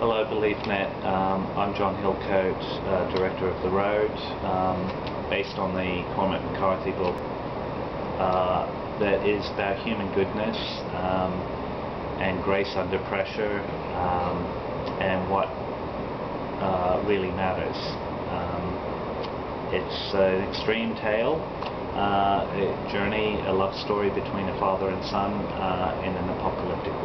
Hello, BeliefNet. Um, I'm John Hillcoat, uh, Director of The Road, um, based on the Cormac McCarthy book uh, that is about human goodness um, and grace under pressure um, and what uh, really matters. Um, it's an extreme tale, uh, a journey, a love story between a father and son uh, in an apocalyptic.